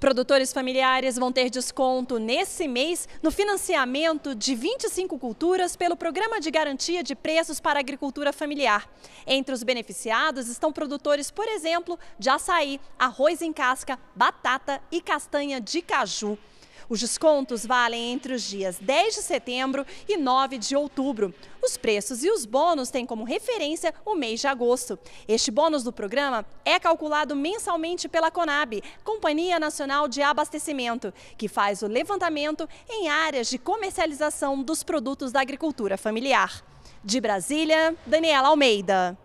Produtores familiares vão ter desconto nesse mês no financiamento de 25 culturas pelo Programa de Garantia de Preços para Agricultura Familiar. Entre os beneficiados estão produtores, por exemplo, de açaí, arroz em casca, batata e castanha de caju. Os descontos valem entre os dias 10 de setembro e 9 de outubro. Os preços e os bônus têm como referência o mês de agosto. Este bônus do programa é calculado mensalmente pela Conab, Companhia Nacional de Abastecimento, que faz o levantamento em áreas de comercialização dos produtos da agricultura familiar. De Brasília, Daniela Almeida.